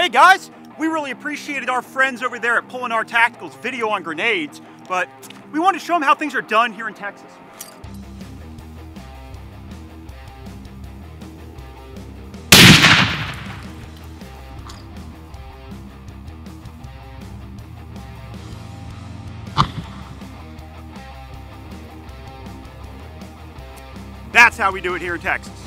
Hey guys, we really appreciated our friends over there at Polenar Tactical's video on grenades, but we wanted to show them how things are done here in Texas. That's how we do it here in Texas.